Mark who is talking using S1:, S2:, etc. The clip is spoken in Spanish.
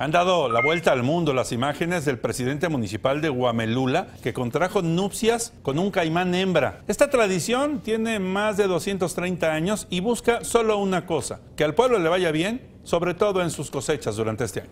S1: Han dado la vuelta al mundo las imágenes del presidente municipal de Guamelula que contrajo nupcias con un caimán hembra. Esta tradición tiene más de 230 años y busca solo una cosa, que al pueblo le vaya bien, sobre todo en sus cosechas durante este año.